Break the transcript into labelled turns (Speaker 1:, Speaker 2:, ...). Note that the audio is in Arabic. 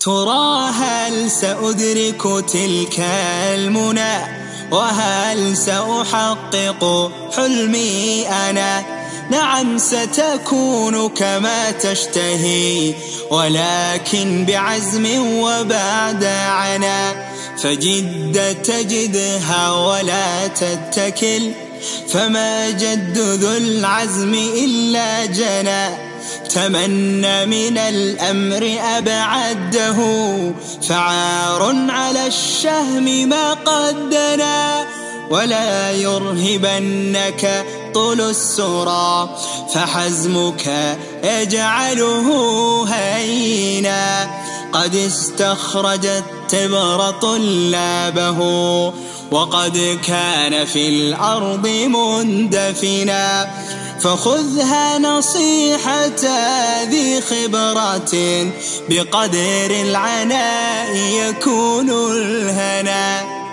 Speaker 1: ترى هل سأدرك تلك المنى وهل سأحقق حلمي أنا نعم ستكون كما تشتهي ولكن بعزم وبعد عنا فجد تجدها ولا تتكل فما جد ذو العزم إلا جنى. تمنى من الأمر أبعده. فعار على الشهم ما قدنا ولا يرهبنك طول السرى. فحزمك يجعله هينا. قد استخرج التبر طلابه. وقد كان في الأرض مندفنا. فخذها نصيحة ذي خبرة. بقدر العناء يكون الهنا.